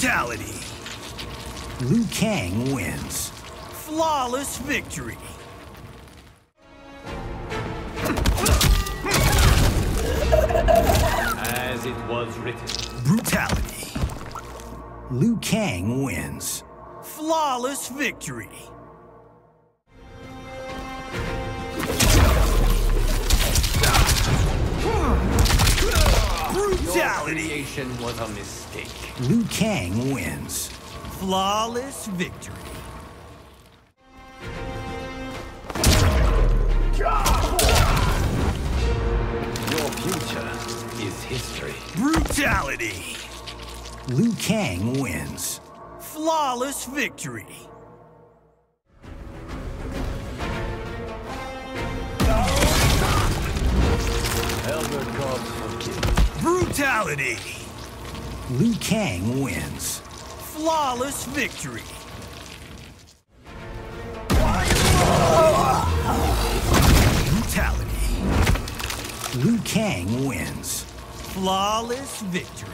Brutality. Liu Kang wins. Flawless victory. As it was written. Brutality. Liu Kang wins. Flawless victory. Brutality. Creation was a mistake. Liu Kang wins. Flawless victory. Your future is history. Brutality. Liu Kang wins. Flawless victory. Elder gods Brutality. Liu Kang wins. Flawless victory. Brutality. Liu Kang wins. Flawless victory.